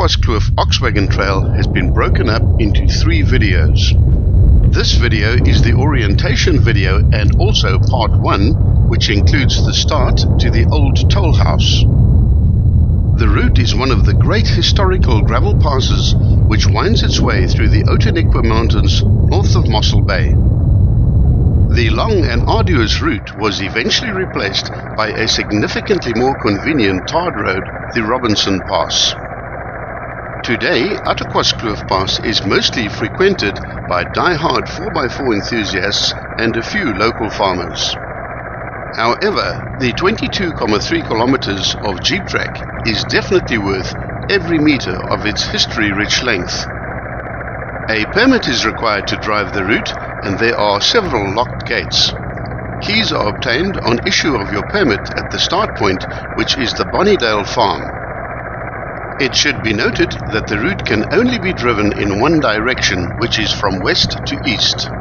Attakwaskloof Oxwagon Trail has been broken up into three videos. This video is the orientation video and also part 1, which includes the start to the old toll house. The route is one of the great historical gravel passes which winds its way through the Outeniqua Mountains north of Mossel Bay. The long and arduous route was eventually replaced by a significantly more convenient tarred road, the Robinson Pass. Today, Attakwaskloof Pass is mostly frequented by die-hard 4x4 enthusiasts and a few local farmers. However, the 22.3 kilometers of jeep track is definitely worth every meter of its history-rich length. A permit is required to drive the route and there are several locked gates. Keys are obtained on issue of your permit at the start point, which is the Bonniedale Farm. It should be noted that the route can only be driven in one direction, which is from west to east.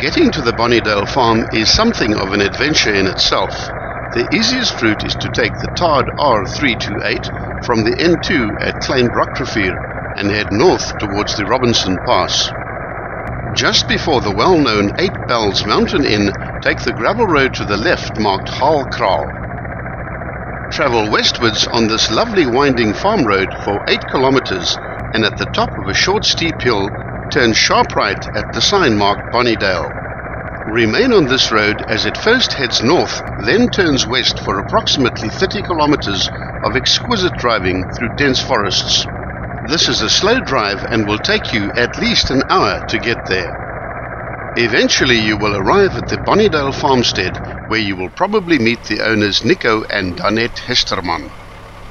Getting to the Bonniedale farm is something of an adventure in itself. The easiest route is to take the tarred R328 from the N2 at Klein Brakrivier and head north towards the Robinson Pass. Just before the well-known Eight Bells Mountain Inn, take the gravel road to the left marked Haalkraal. Travel westwards on this lovely winding farm road for 8 kilometers and at the top of a short steep hill turn sharp right at the sign marked Bonniedale. Remain on this road as it first heads north, then turns west for approximately 30 kilometers of exquisite driving through dense forests. This is a slow drive and will take you at least an hour to get there. Eventually you will arrive at the Bonniedale farmstead where you will probably meet the owners Nico and Danette Hesterman.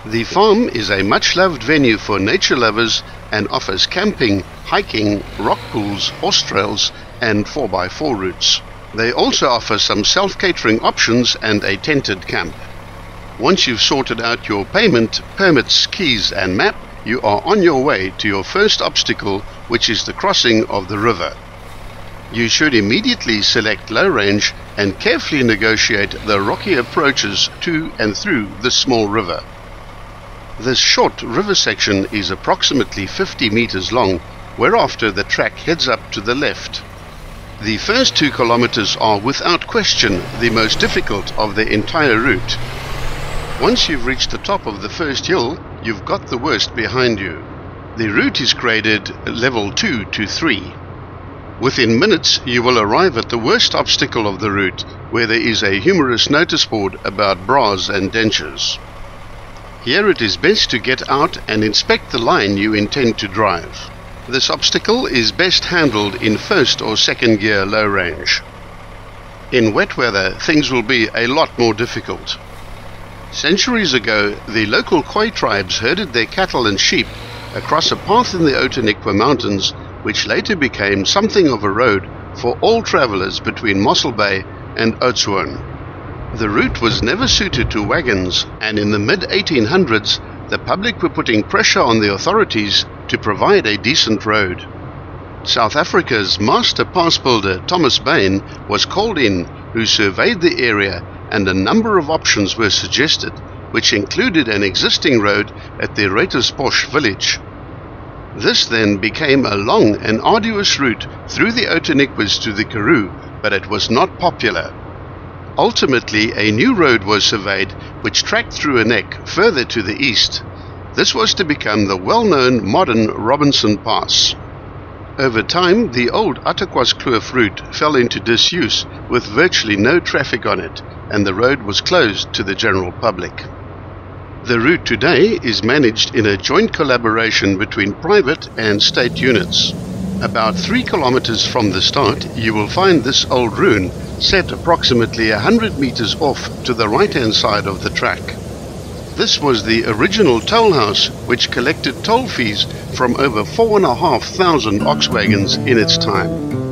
The farm is a much loved venue for nature lovers and offers camping, hiking, rock pools, horse trails and 4x4 routes. They also offer some self-catering options and a tented camp. Once you've sorted out your payment, permits, keys and map, you are on your way to your first obstacle which is the crossing of the river you should immediately select low range and carefully negotiate the rocky approaches to and through this small river. This short river section is approximately 50 meters long, whereafter the track heads up to the left. The first two kilometers are without question the most difficult of the entire route. Once you've reached the top of the first hill, you've got the worst behind you. The route is graded level 2 to 3. Within minutes, you will arrive at the worst obstacle of the route, where there is a humorous notice board about bras and dentures. Here it is best to get out and inspect the line you intend to drive. This obstacle is best handled in first or second gear low range. In wet weather, things will be a lot more difficult. Centuries ago, the local Khoi tribes herded their cattle and sheep across a path in the Outeniqua Mountains which later became something of a road for all travellers between Mossel Bay and Oudtshoorn. The route was never suited to wagons, and in the mid 1800s, the public were putting pressure on the authorities to provide a decent road. South Africa's master pass builder Thomas Bain was called in, who surveyed the area, and a number of options were suggested, which included an existing road at the Reutersbosch village this then became a long and arduous route through the Outeniquas to the Karoo, but it was not popular. Ultimately, a new road was surveyed which tracked through a neck further to the east. This was to become the well-known modern Robinson Pass. Over time, the old Attakwaskloof route fell into disuse with virtually no traffic on it, and the road was closed to the general public. The route today is managed in a joint collaboration between private and state units. About three kilometers from the start, you will find this old ruin set approximately 100 meters off to the right hand side of the track. This was the original toll house which collected toll fees from over 4,500 ox wagons in its time.